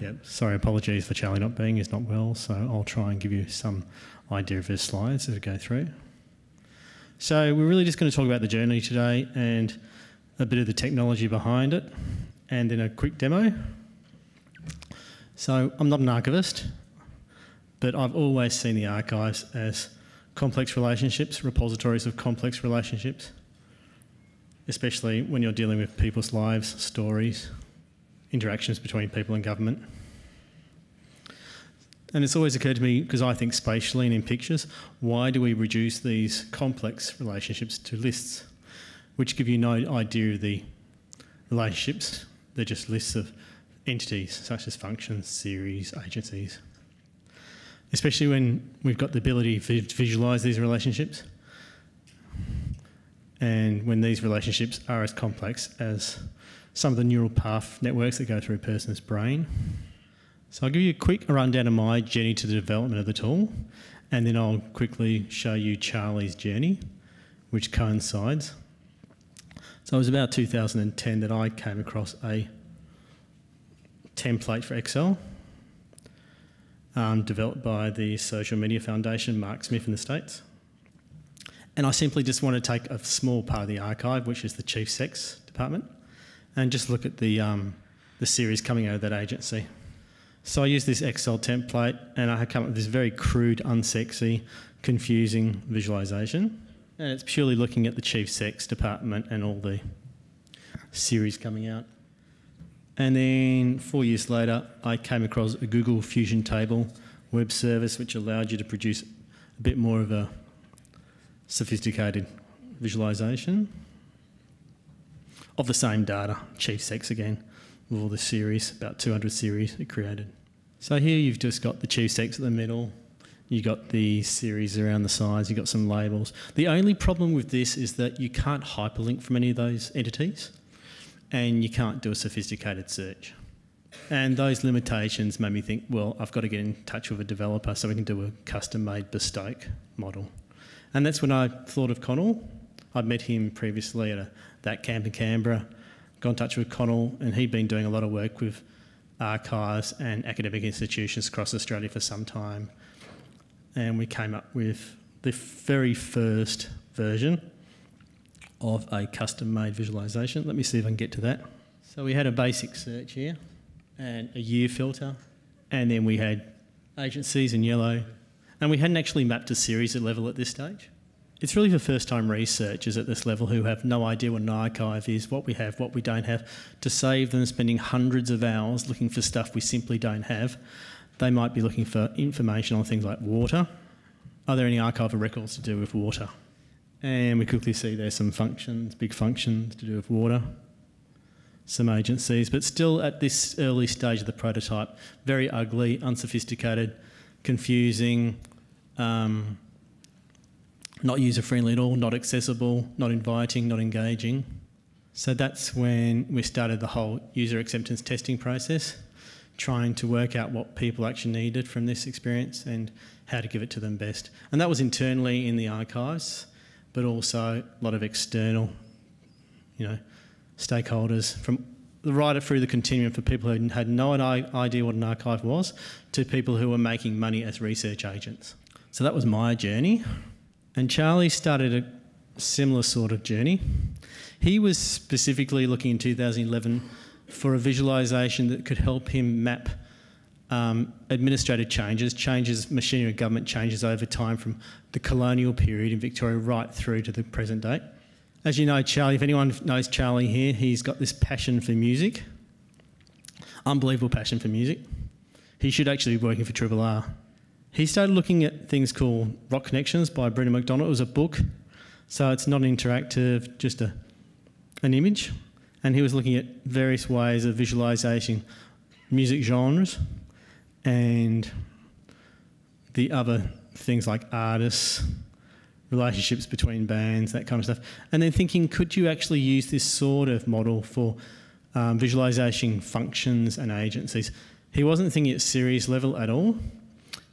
Yep. Sorry, apologies for Charlie not being. He's not well, so I'll try and give you some idea of his slides as we go through. So we're really just going to talk about the journey today and a bit of the technology behind it, and then a quick demo. So I'm not an archivist, but I've always seen the archives as complex relationships, repositories of complex relationships, especially when you're dealing with people's lives, stories, interactions between people and government. And it's always occurred to me, because I think spatially and in pictures, why do we reduce these complex relationships to lists, which give you no idea of the relationships? They're just lists of entities, such as functions, series, agencies. Especially when we've got the ability to visualise these relationships, and when these relationships are as complex as some of the neural path networks that go through a person's brain. So I'll give you a quick rundown of my journey to the development of the tool, and then I'll quickly show you Charlie's journey, which coincides. So it was about 2010 that I came across a template for Excel um, developed by the Social Media Foundation, Marc Smith in the States. And I simply just want to take a small part of the archive, which is the Chief Sex Department, and just look at the, um, the series coming out of that agency. So I used this Excel template and I had come up with this very crude, unsexy, confusing visualization. And it's purely looking at the chief sex department and all the series coming out. And then four years later, I came across a Google Fusion table web service which allowed you to produce a bit more of a sophisticated visualization of the same data, chief sex again, with all the series, about 200 series it created. So here you've just got the chief sex at the middle, you've got the series around the sides, you've got some labels. The only problem with this is that you can't hyperlink from any of those entities and you can't do a sophisticated search. And those limitations made me think, well, I've got to get in touch with a developer so we can do a custom made bespoke model. And that's when I thought of Conal. I'd met him previously at a, THATCamp in Canberra, got in touch with Conal, and he'd been doing a lot of work with archives and academic institutions across Australia for some time. And we came up with the very first version of a custom made visualization. Let me see if I can get to that. So we had a basic search here and a year filter, and then we had agencies in yellow, and we hadn't actually mapped a series at level at this stage. It's really for first time researchers at this level who have no idea what an archive is, what we have, what we don't have, to save them spending hundreds of hours looking for stuff we simply don't have. They might be looking for information on things like water. Are there any archival records to do with water? And we quickly see there's some functions, big functions to do with water, some agencies, but still at this early stage of the prototype, very ugly, unsophisticated, confusing. Um, not user friendly at all, not accessible, not inviting, not engaging. So that's when we started the whole user acceptance testing process, trying to work out what people actually needed from this experience and how to give it to them best. And that was internally in the archives, but also a lot of external, you know, stakeholders from right through the continuum for people who had no idea what an archive was to people who were making money as research agents. So that was my journey. And Charlie started a similar sort of journey. He was specifically looking in 2011 for a visualization that could help him map um, administrative changes, changes, machinery of government changes over time from the colonial period in Victoria right through to the present date. As you know, Charlie, if anyone knows Charlie here, he's got this passion for music, unbelievable passion for music. He should actually be working for Triple R he started looking at things called Rock Connections by Bruno MacDonald. It was a book, so it's not interactive, just a, an image. And he was looking at various ways of visualising music genres and the other things like artists, relationships between bands, that kind of stuff. And then thinking, could you actually use this sort of model for um, visualisation functions and agencies? He wasn't thinking at series level at all.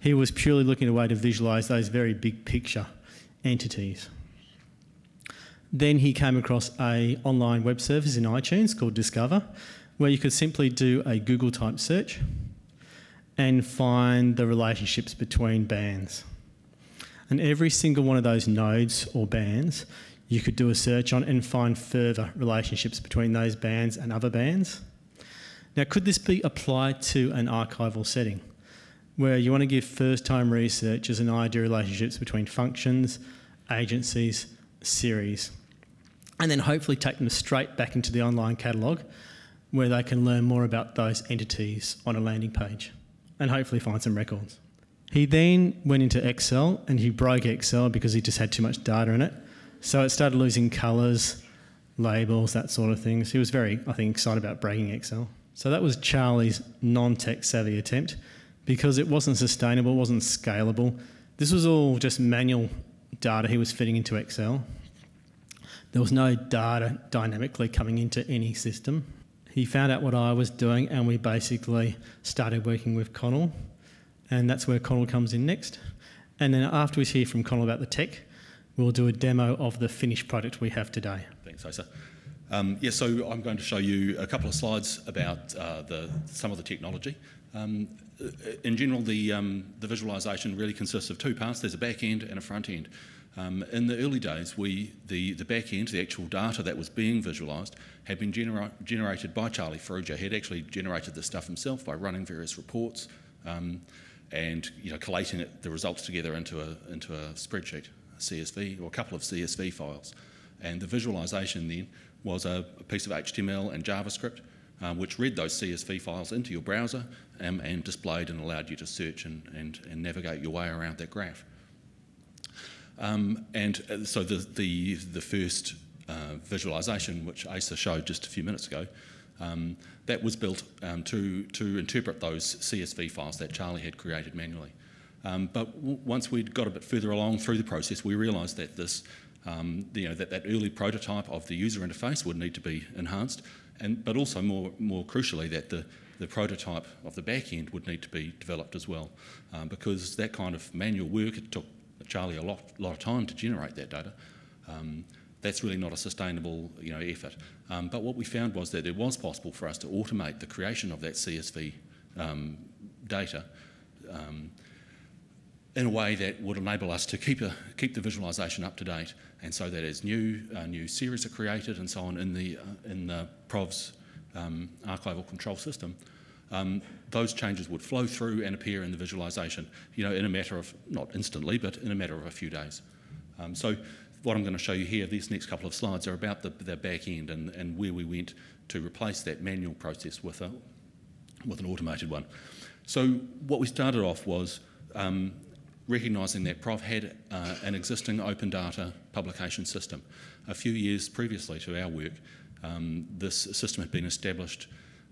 He was purely looking at a way to visualize those very big picture entities. Then he came across a online web service in iTunes called Discover, where you could simply do a Google type search and find the relationships between bands. And every single one of those nodes or bands, you could do a search on and find further relationships between those bands and other bands. Now, could this be applied to an archival setting where you want to give first time researchers an idea of relationships between functions, agencies, series, and then hopefully take them straight back into the online catalogue where they can learn more about those entities on a landing page and hopefully find some records. He then went into Excel and he broke Excel because he just had too much data in it. So it started losing colours, labels, that sort of thing. So he was very, I think, excited about breaking Excel. So that was Charlie's non tech savvy attempt because it wasn't sustainable, it wasn't scalable. This was all just manual data he was fitting into Excel. There was no data dynamically coming into any system. He found out what I was doing, and we basically started working with Conal, and that's where Conal comes in next. And then after we hear from Conal about the tech, we'll do a demo of the finished product we have today. Thanks, Asa. Um, yeah, so I'm going to show you a couple of slides about uh, the, some of the technology. Um, in general, the, um, the visualisation really consists of two parts. There's a back end and a front end. Um, in the early days, we, the, the back end, the actual data that was being visualised, had been genera- generated by Charlie Farrugia. He had actually generated this stuff himself by running various reports um, and you know, collating it, the results together into a, into a spreadsheet, a CSV, or a couple of CSV files. And the visualisation then was a, a, piece of HTML and JavaScript um, which read those CSV files into your browser um, and displayed and allowed you to search and, and, and navigate your way around that graph. Um, and uh, so the, the, the first uh, visualization, which Asa showed just a few minutes ago, um, that was built um, to, to interpret those CSV files that Charlie had created manually. But once we'd got a bit further along through the process, we realised that this, um, you know, that, that early prototype of the user interface would need to be enhanced, and, but also more, more crucially that the, the prototype of the back end would need to be developed as well, um, because that kind of manual work, it took Charlie a lot, lot of time to generate that data. Um, that's really not a sustainable you know, effort. Um, but what we found was that it was possible for us to automate the creation of that CSV um, data um, in a way that would enable us to keep, a, keep the visualisation up to date, and so that as new uh, new series are created and so on in the uh, in the Prov's um, archival control system, um, those changes would flow through and appear in the visualization, you know, in a matter of, not instantly, but in a matter of a few days. Um, so what I'm going to show you here, these next couple of slides are about the, the back end and, and where we went to replace that manual process with, a, with an automated one. So what we started off was um, recognising that Prov had uh, an existing open data publication system. A few years previously to our work, um, this system had been established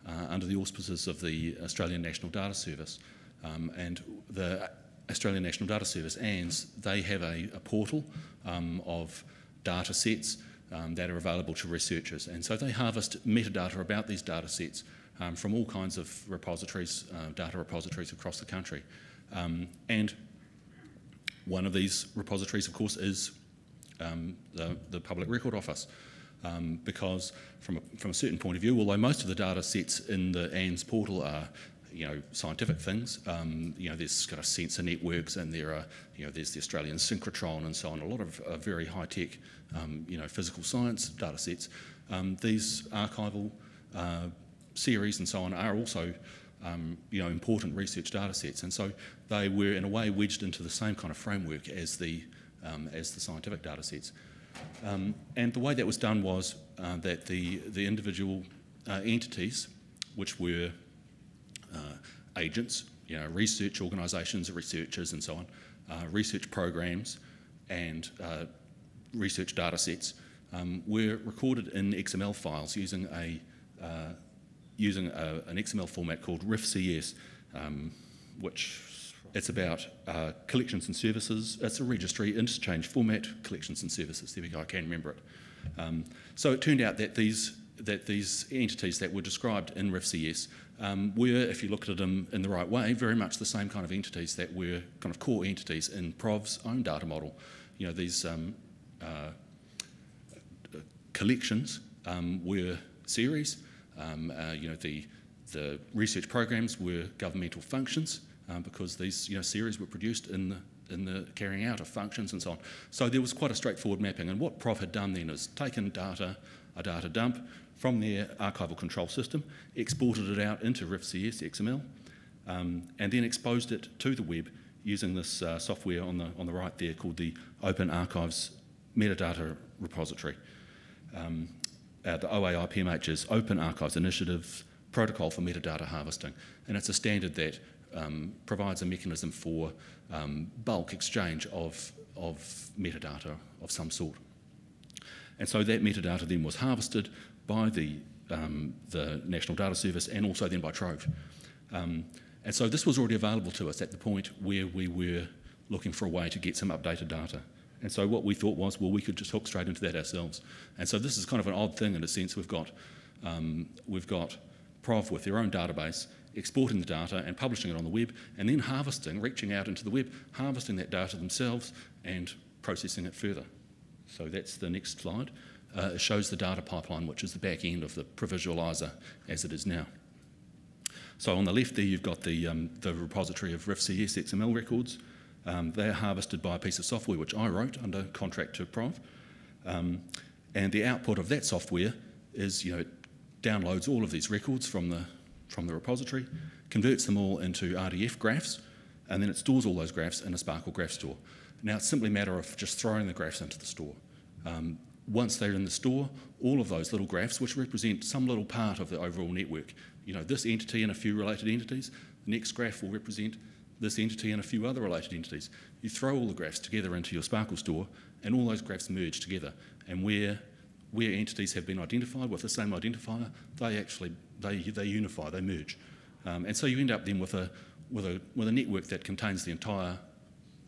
uh, under the auspices of the Australian National Data Service. Um, and the Australian National Data Service, ANDS, they have a, a portal um, of data sets um, that are available to researchers. And so they harvest metadata about these data sets um, from all kinds of repositories, uh, data repositories across the country. Um, and one of these repositories, of course, is um, the, the Public Record Office um, because from a, from a certain point of view, although most of the data sets in the ANDS portal are you know, scientific things. Um, you know, there's kind of sensor networks, and there are, you know, there's the Australian synchrotron and so on. A lot of uh, very high-tech, um, you know, physical science data sets. Um, these archival uh, series and so on are also, um, you know, important research data sets, and so they were in a way wedged into the same kind of framework as the um, as the scientific data sets. Um, and the way that was done was uh, that the, the individual uh, entities, which were uh, agents, you know, research organisations, researchers, and so on, uh, research programs, and uh, research data sets, um, were recorded in XML files using a uh, using a, an XML format called RIFCS, um, which it's about uh, collections and services. It's a registry interchange format, collections and services. There we go, I can remember it. Um, so it turned out that these, that these entities that were described in RIFCS um, were, if you looked at them in the right way, very much the same kind of entities that were kind of core entities in Prov's own data model. You know, these um, uh, collections um, were series. Um, uh, you know, the the research programs were governmental functions um, because these you know, series were produced in the, in the carrying out of functions and so on. So there was quite a straightforward mapping. And what Prov had done then is taken data, a data dump from their archival control system, exported it out into RIFCS XML, um, and then exposed it to the web using this uh, software on the, on the right there called the Open Archives Metadata Repository. Um, uh, the OAI PMH is Open Archives Initiative Protocol for Metadata Harvesting, and it's a standard that um, provides a mechanism for um, bulk exchange of, of metadata of some sort. And so that metadata then was harvested by the, um, the National Data Service and also then by Trove. Um, and so this was already available to us at the point where we were looking for a way to get some updated data. And so what we thought was, well, we could just hook straight into that ourselves. And so this is kind of an odd thing in a sense. We've got, um, we've got Prov with their own database, exporting the data and publishing it on the web, and then harvesting, reaching out into the web, harvesting that data themselves and processing it further. So that's the next slide. Uh, it shows the data pipeline, which is the back end of the provisualizer as it is now. So on the left there, you've got the, um, the repository of RIFCS XML records. Um, they're harvested by a piece of software which I wrote under contract to Prov. Um, and the output of that software is, you know, it downloads all of these records from the, from the repository, converts them all into RDF graphs, and then it stores all those graphs in a SPARQL graph store. Now it's simply a matter of just throwing the graphs into the store. Um, once they're in the store, all of those little graphs, which represent some little part of the overall network, you know, this entity and a few related entities, the next graph will represent this entity and a few other related entities. You throw all the graphs together into your SPARQL store, and all those graphs merge together. And where, where entities have been identified with the same identifier, they actually they, they unify, they merge. Um, and so you end up then with a, with, a, with a network that contains the entire,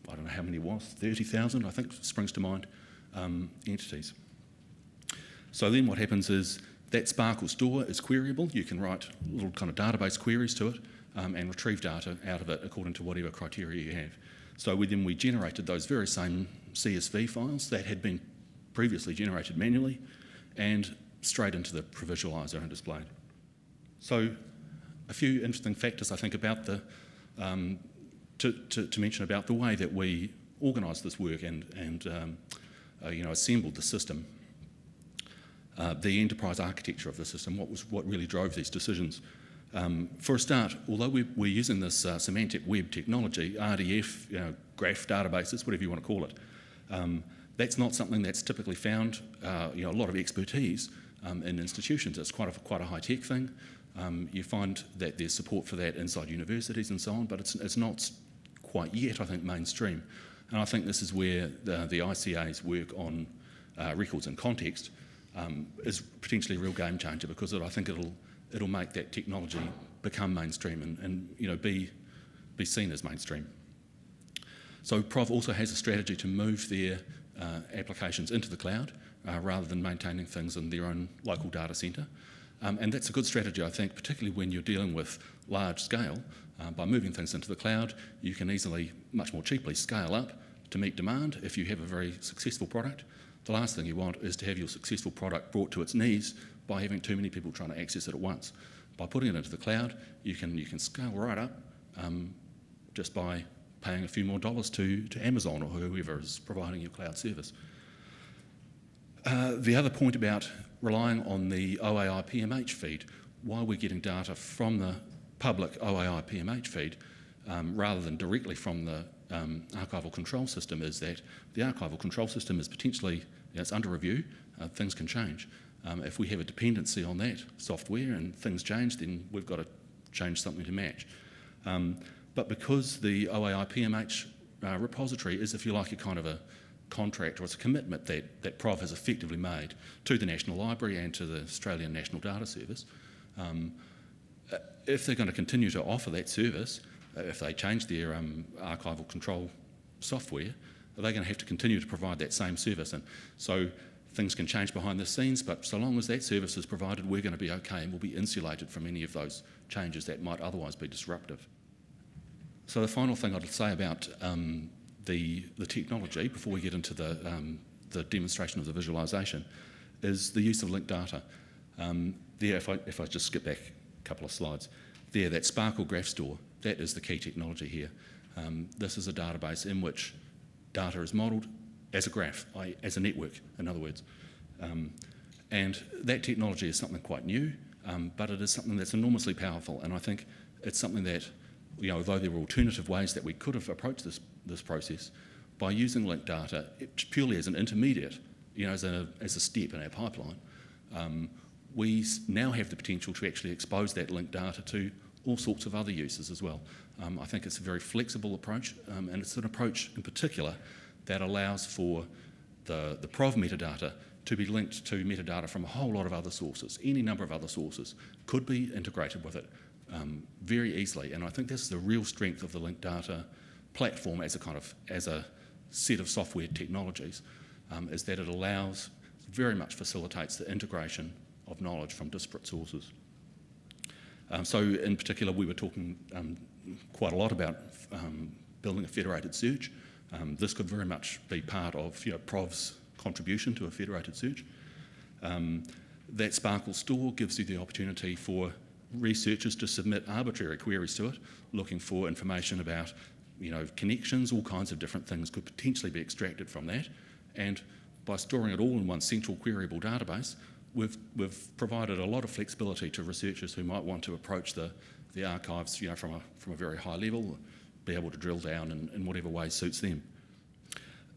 I don't know how many it was, 30,000, I think springs to mind, um, entities. So then what happens is that SPARQL store is queryable. You can write little kind of database queries to it um, and retrieve data out of it according to whatever criteria you have. So then we generated those very same CSV files that had been previously generated manually and straight into the provisualizer and displayed. So a few interesting factors I think about the, um, to, to, to, mention about the way that we organised this work and, and um, uh, you know, assembled the system. Uh, the enterprise architecture of the system, what was what really drove these decisions. Um, for a start, although we, are using this uh, semantic web technology, RDF, you know, graph databases, whatever you want to call it, um, that's not something that's typically found, uh, you know, a lot of expertise um, in institutions. It's quite a, quite a high-tech thing. Um, you find that there's support for that inside universities and so on, but it's, it's not quite yet, I think, mainstream. And I think this is where the, the ICA's work on uh, records and context um, is potentially a real game changer because it, I think it'll it'll make that technology become mainstream and, and you know be be seen as mainstream. So Prov also has a strategy to move their uh, applications into the cloud uh, rather than maintaining things in their own local data centre. Um, and that's a good strategy, I think, particularly when you're dealing with large scale. Uh, by moving things into the cloud, you can easily, much more cheaply, scale up to meet demand if you have a very successful product. The last thing you want is to have your successful product brought to its knees by having too many people trying to access it at once. By putting it into the cloud, you can, you can scale right up um, just by paying a few more dollars to, to Amazon or whoever is providing your cloud service. Uh, the other point about relying on the OAI PMH feed, why we're getting data from the public OAI PMH feed um, rather than directly from the um, archival control system is that the archival control system is potentially, you know, it's under review, uh, things can change. Um, if we have a dependency on that software and things change, then we've got to change something to match. Um, but because the OAI PMH uh, repository is, if you like, a kind of a contract or it's a commitment that, that Prov has effectively made to the National Library and to the Australian National Data Service, um, uh, if they're going to continue to offer that service, uh, if they change their um, archival control software, they're going to have to continue to provide that same service. And so things can change behind the scenes, but so long as that service is provided, we're going to be okay and we'll be insulated from any of those changes that might otherwise be disruptive. So the final thing I'd say about um, the, the technology before we get into the, um, the demonstration of the visualisation is the use of linked data. Um, there, if I, if I just skip back a couple of slides. There, that SPARQL Graph Store, that is the key technology here. Um, this is a database in which data is modelled as a graph, as a network, in other words. Um, and that technology is something quite new, um, but it is something that's enormously powerful. And I think it's something that, you know, although there were alternative ways that we could have approached this, this process, by using linked data purely as an intermediate, you know, as a, as a step in our pipeline, um, we now have the potential to actually expose that linked data to all sorts of other uses as well. Um, I think it's a very flexible approach, um, and it's an approach in particular that allows for the, the PROV metadata to be linked to metadata from a whole lot of other sources. Any number of other sources could be integrated with it um, very easily, and I think this is the real strength of the linked data platform as a kind of as a set of software technologies, um, is that it allows, very much facilitates the integration of knowledge from disparate sources. Um, so, in particular, we were talking um, quite a lot about um, building a federated search. Um, this could very much be part of you know, Prov's contribution to a federated search. Um, that SPARQL store gives you the opportunity for researchers to submit arbitrary queries to it, looking for information about you know, connections, all kinds of different things could potentially be extracted from that. And by storing it all in one central queryable database, we've, we've provided a lot of flexibility to researchers who might want to approach the, the archives you know, from, a, from a very high level, be able to drill down in, in whatever way suits them.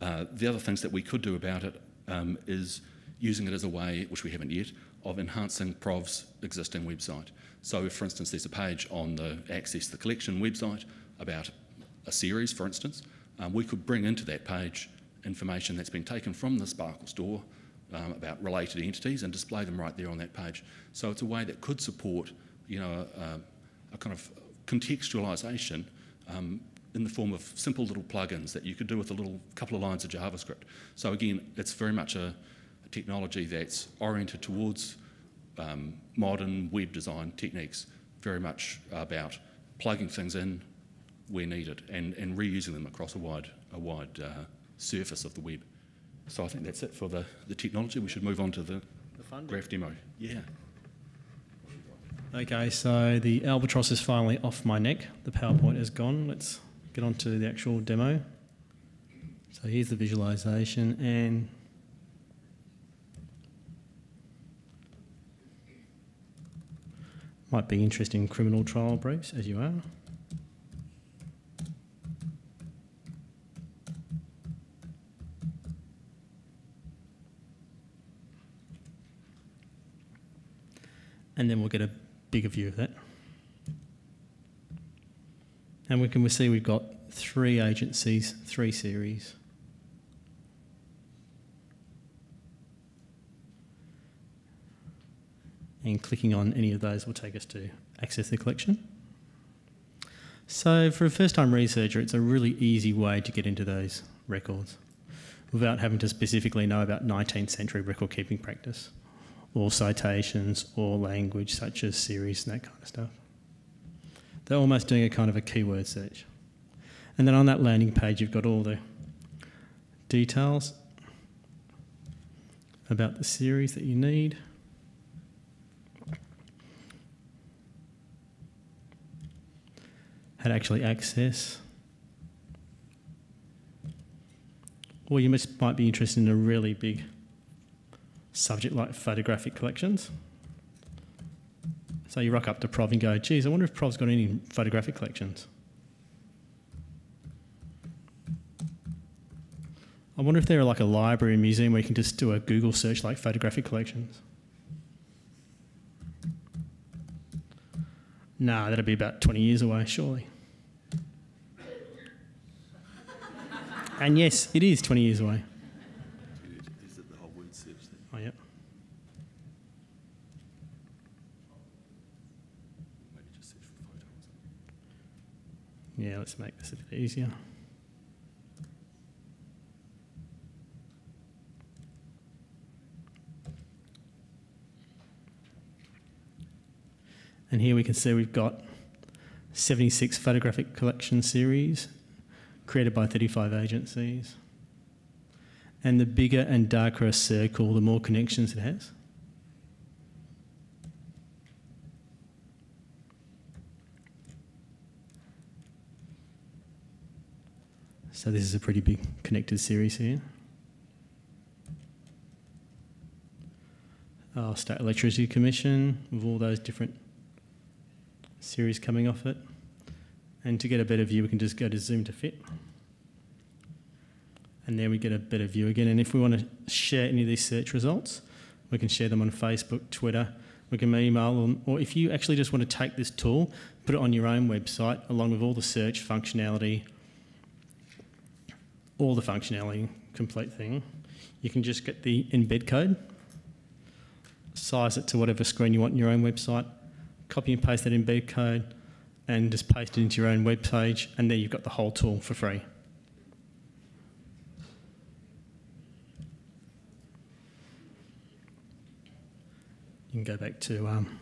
Uh, the other things that we could do about it um, is using it as a way, which we haven't yet, of enhancing Prov's existing website. So, for instance, there's a page on the Access the Collection website about a series, for instance. Um, we could bring into that page information that's been taken from the SPARQL store um, about related entities and display them right there on that page. So it's a way that could support, you know, a, a kind of contextualisation um, in the form of simple little plugins that you could do with a little couple of lines of JavaScript. So again, it's very much a, a technology that's oriented towards um, modern web design techniques, very much about plugging things in where needed and, and reusing them across a wide, a wide uh, surface of the web. So I think that's it for the, the technology. We should move on to the, the graph demo. Yeah. Okay, so the albatross is finally off my neck. The PowerPoint is gone. Let's get on to the actual demo. So here's the visualization and might be interesting criminal trial briefs as you are. and then we'll get a bigger view of that. And we can see we've got three agencies, three series. And clicking on any of those will take us to access the collection. So for a first-time researcher, it's a really easy way to get into those records without having to specifically know about 19th century record keeping practice or citations or language such as series and that kind of stuff. They're almost doing a kind of a keyword search. And then on that landing page, you've got all the details about the series that you need. How to actually access. Or you might be interested in a really big subject like photographic collections. So you rock up to Prov and go, geez, I wonder if Prov's got any photographic collections. I wonder if there are like a library and museum where you can just do a Google search like photographic collections. Nah, that'd be about 20 years away, surely. and yes, it is 20 years away. Yeah, let's make this a bit easier. And here we can see we've got 76 photographic collection series created by 35 agencies. And the bigger and darker a circle, the more connections it has. So this is a pretty big connected series here. Our State Electricity Commission with all those different series coming off it. And to get a better view, we can just go to zoom to fit. And there we get a better view again. And if we want to share any of these search results, we can share them on Facebook, Twitter, we can email them. Or if you actually just want to take this tool, put it on your own website along with all the search functionality, all the functionality, complete thing, you can just get the embed code, size it to whatever screen you want in your own website, copy and paste that embed code, and just paste it into your own web page, and there you've got the whole tool for free. You can go back to um,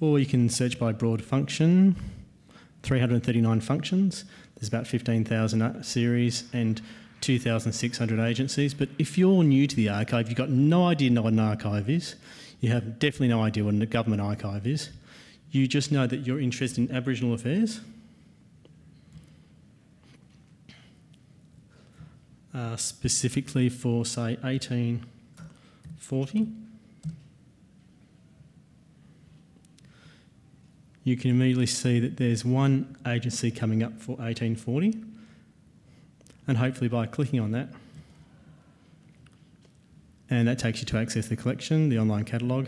or you can search by broad function, 339 functions. There's about 15,000 series and 2,600 agencies. But if you're new to the archive, you've got no idea what an archive is, you have definitely no idea what a government archive is, you just know that you're interested in Aboriginal affairs. Uh, specifically for, say, 1840. You can immediately see that there's one agency coming up for 1840 and hopefully by clicking on that, and that takes you to access the collection, the online catalogue,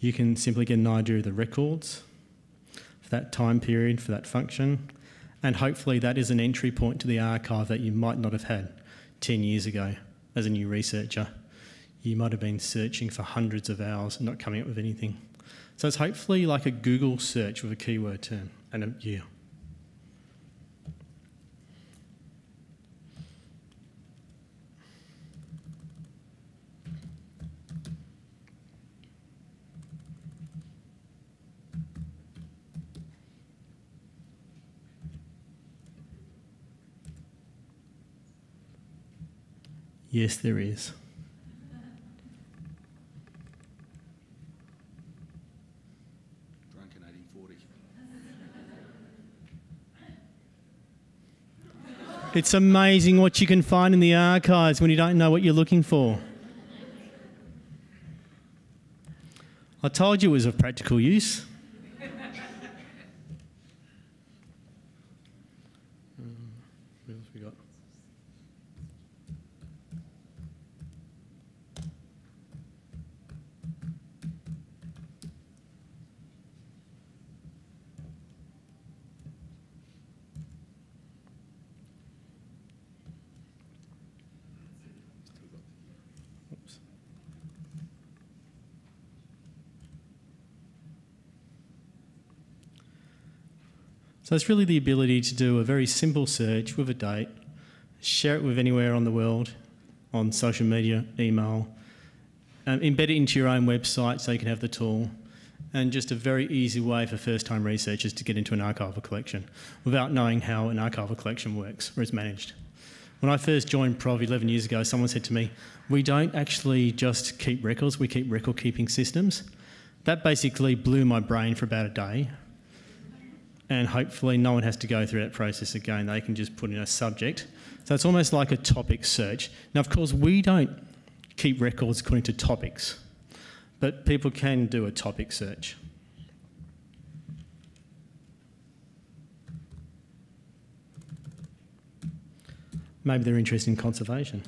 you can simply get an idea of the records for that time period, for that function, and hopefully that is an entry point to the archive that you might not have had 10 years ago as a new researcher. You might have been searching for hundreds of hours and not coming up with anything. So it's hopefully like a Google search with a keyword term and a year. Yes, there is. It's amazing what you can find in the archives when you don't know what you're looking for. I told you it was of practical use. Um, what else we got? Oops. So it's really the ability to do a very simple search with a date, share it with anywhere on the world, on social media, email, um, embed it into your own website so you can have the tool, and just a very easy way for first-time researchers to get into an archival collection without knowing how an archival collection works or is managed. When I first joined Prov 11 years ago, someone said to me, we don't actually just keep records, we keep record keeping systems. That basically blew my brain for about a day. And hopefully, no one has to go through that process again. They can just put in a subject. So it's almost like a topic search. Now, of course, we don't keep records according to topics, but people can do a topic search. Maybe they're interested in conservation.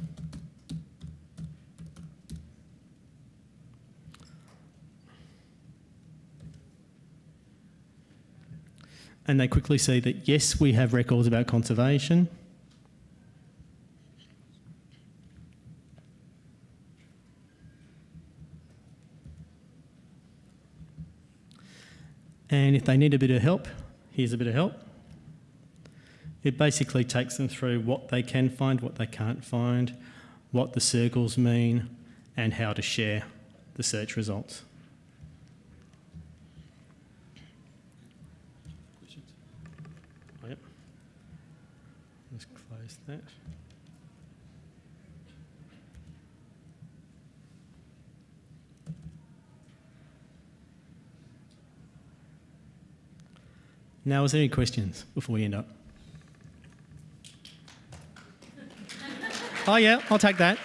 And they quickly see that yes, we have records about conservation. And if they need a bit of help, here's a bit of help. It basically takes them through what they can find, what they can't find, what the circles mean, and how to share the search results. Questions? Oh, yep. Let's that. Now, is there any questions before we end up? oh, yeah, I'll take that.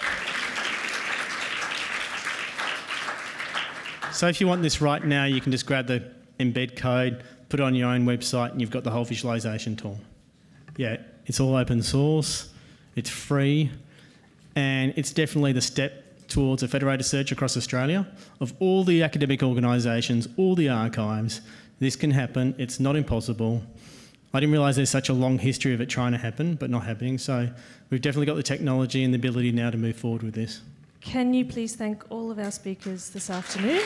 So, if you want this right now, you can just grab the embed code, put it on your own website, and you've got the whole visualization tool. Yeah, it's all open source, it's free, and it's definitely the step towards a federated search across Australia of all the academic organisations, all the archives. This can happen, it's not impossible. I didn't realise there's such a long history of it trying to happen, but not happening. So we've definitely got the technology and the ability now to move forward with this. Can you please thank all of our speakers this afternoon?